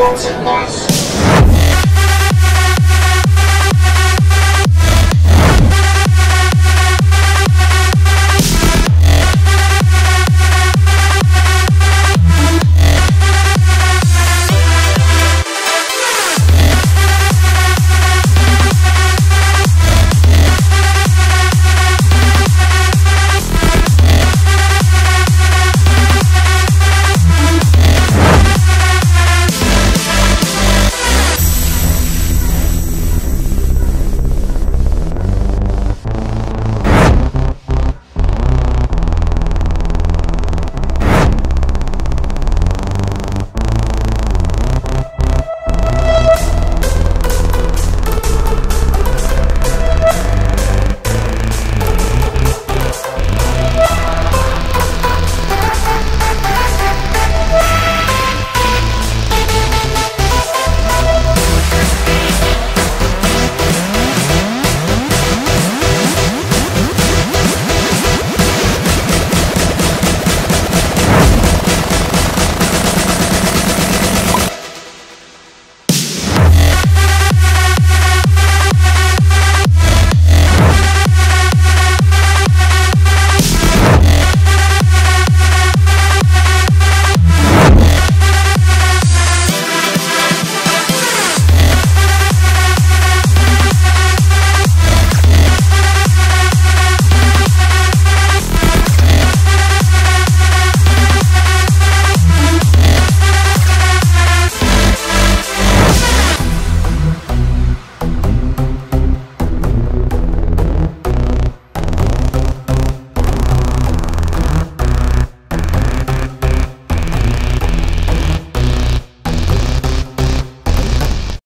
find the.